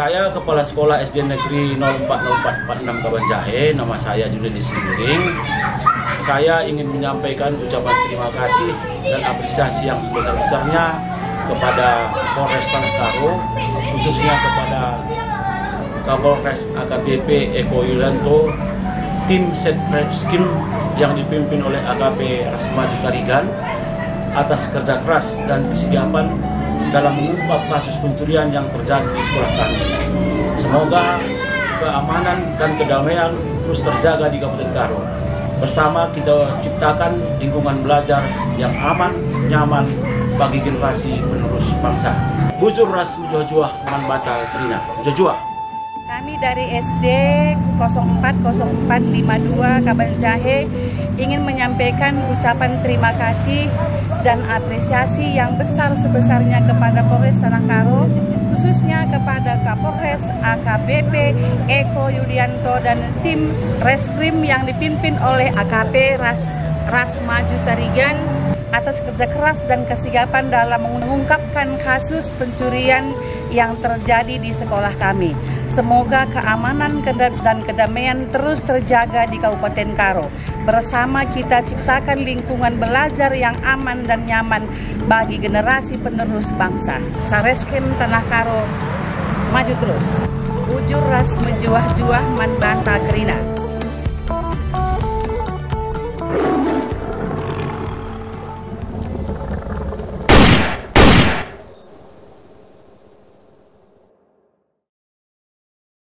Saya Kepala Sekolah SD Negeri 040446 Kabanjahe, nama saya Junedi Sinuring. Saya ingin menyampaikan ucapan terima kasih dan apresiasi yang sebesar-besarnya kepada Polres Tanah khususnya kepada Kapolres AKBP Eko Yulianto, tim Setreskrim yang dipimpin oleh AKP Rasmadi Karigan atas kerja keras dan kesigapan dalam mengungkap kasus pencurian yang terjadi di sekolah kami. Semoga keamanan dan kedamaian terus terjaga di Kabupaten Karo. Bersama kita ciptakan lingkungan belajar yang aman, nyaman bagi generasi penerus bangsa. Bujur ras juah-juah manbata trina. Juah Kami dari SD 040452 Kabanjahe ingin menyampaikan ucapan terima kasih dan apresiasi yang besar sebesarnya kepada Polres Tanah Karo, khususnya kepada Kapolres AKBP Eko Yulianto dan tim reskrim yang dipimpin oleh AKP Ras Rasmaju Tarigan atas kerja keras dan kesigapan dalam mengungkapkan kasus pencurian yang terjadi di sekolah kami. Semoga keamanan dan kedamaian terus terjaga di Kabupaten Karo. Bersama kita ciptakan lingkungan belajar yang aman dan nyaman bagi generasi penerus bangsa. Sareskim Tanah Karo, maju terus. Ujur ras menjuah-juah man banta kerina.